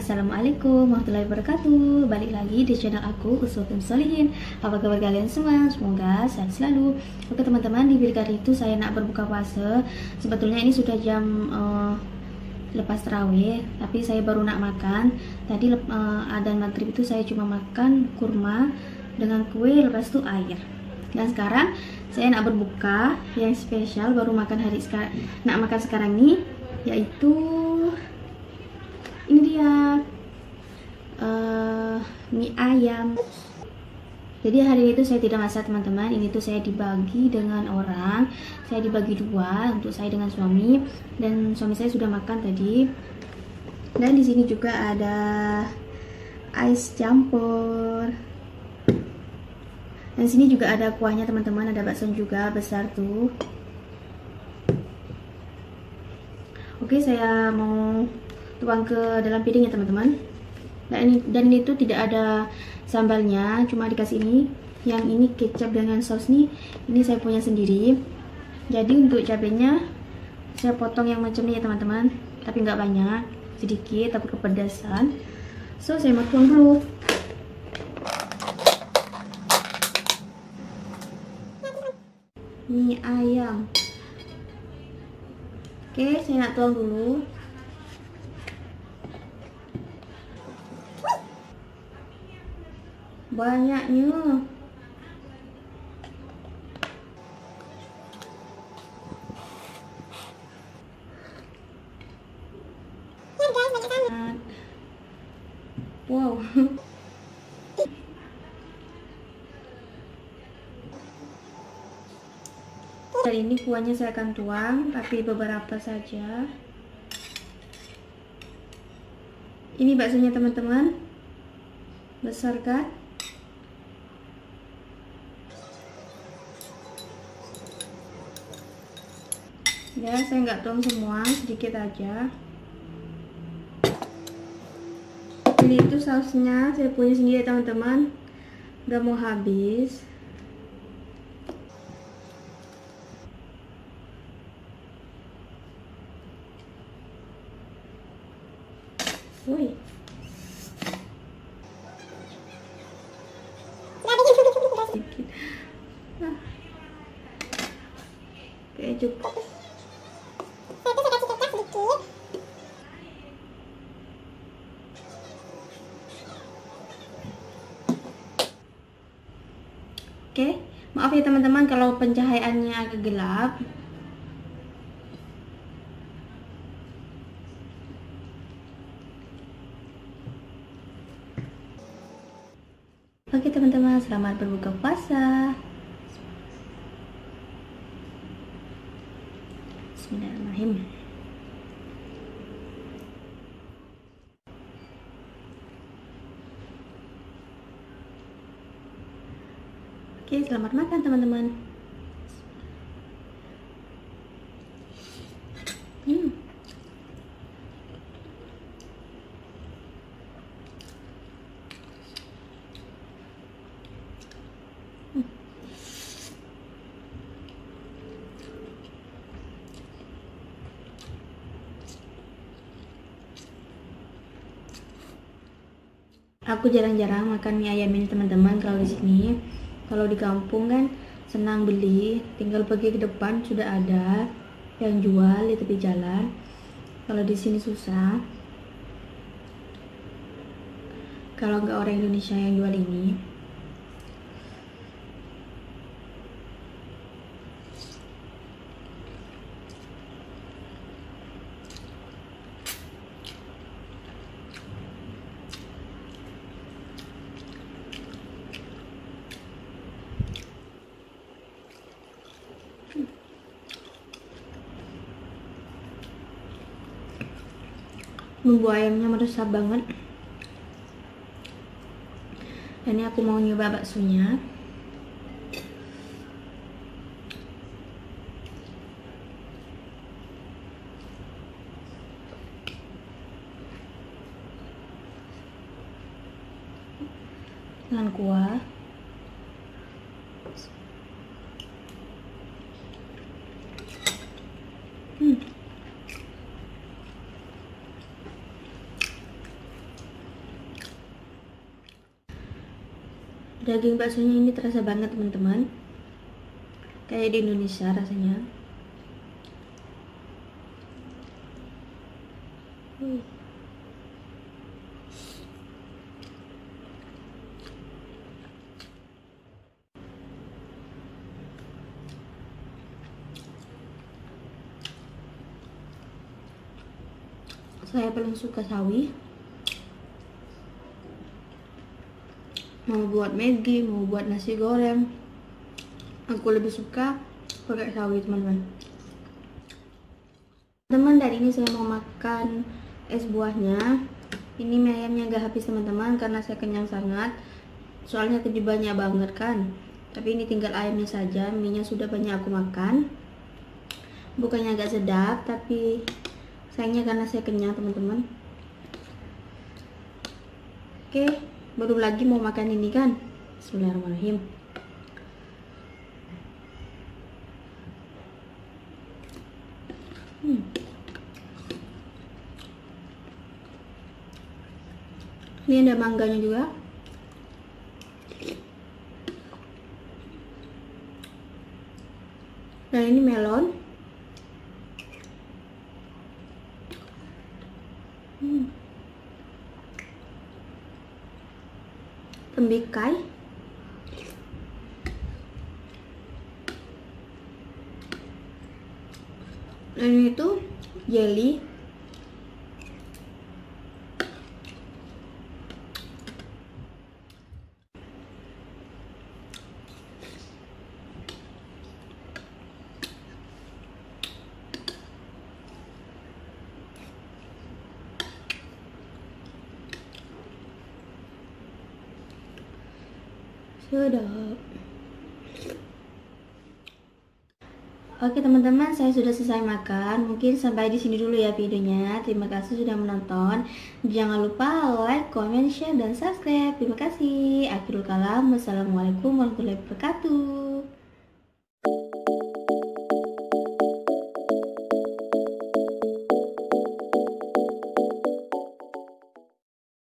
Assalamualaikum warahmatullahi wabarakatuh. Balik lagi di channel aku Uswatun Solihin. Apa kabar kalian semua? Semoga sehat selalu. Oke teman-teman di kali itu saya nak berbuka puasa. Sebetulnya ini sudah jam uh, lepas terawih Tapi saya baru nak makan. Tadi uh, adan maghrib itu saya cuma makan kurma Dengan kue lepas itu air. Dan sekarang saya nak berbuka Yang spesial baru makan hari sekarang Nak makan sekarang ini Yaitu ini dia uh, mie ayam. Jadi hari itu saya tidak masak teman-teman. Ini tuh saya dibagi dengan orang. Saya dibagi dua untuk saya dengan suami. Dan suami saya sudah makan tadi. Dan di sini juga ada ais campur. Dan sini juga ada kuahnya teman-teman. Ada bakso juga besar tuh. Oke saya mau tuang ke dalam piring ya teman-teman. Dan ini dan ini tuh tidak ada sambalnya cuma dikasih ini. Yang ini kecap dengan saus nih. Ini saya punya sendiri. Jadi untuk cabenya saya potong yang macam ini ya teman-teman. Tapi nggak banyak sedikit tapi kepedasan. So saya mau tuang dulu. Mie ayam. Oke saya nak tuang dulu banyaknya. Wow. Kali ini kuahnya saya akan tuang tapi beberapa saja. Ini baksonya teman-teman. Besar kan ya saya nggak tuang semua sedikit aja. Ini itu sausnya saya punya sendiri teman-teman. Udah mau habis. Wih. Sedikit. Nah. Oke, cukup. Oke, maaf ya teman-teman kalau pencahayaannya agak gelap. Oke teman-teman, selamat berbuka puasa. Bismillahirrahmanirrahim. Oke, selamat makan teman-teman. Hmm. Aku jarang-jarang makan mie ayam ini teman-teman kalau di sini. Kalau di kampung kan senang beli, tinggal pergi ke depan sudah ada yang jual di tepi jalan. Kalau di sini susah. Kalau nggak orang Indonesia yang jual ini, bumbu ayamnya meresap banget. Dan ini aku mau nyoba baksonya. Dengan kuah hmm daging baksonya ini terasa banget teman-teman. Kayak di Indonesia rasanya. Hmm. saya paling suka sawi mau buat Maggi, mau buat nasi goreng. Aku lebih suka pakai sawi teman-teman. Teman dari ini saya mau makan es buahnya. Ini mie ayamnya gak habis teman-teman karena saya kenyang sangat. Soalnya tadi banyak banget kan? Tapi ini tinggal ayamnya saja. Mie nya sudah banyak aku makan. Bukannya agak sedap tapi sayangnya karena saya kenyang teman-teman. Oke baru lagi mau makan ini kan? Bismillahirrahmanirrahim. Hmm. ini ada mangganya juga. Dan ini melon hmm. Tembikai dan itu jelly Sedap. Oke teman-teman, saya sudah selesai makan. Mungkin sampai di sini dulu ya videonya. Terima kasih sudah menonton. Jangan lupa like, comment, share, dan subscribe. Terima kasih. Akhirul kalam. Wassalamualaikum warahmatullahi wabarakatuh.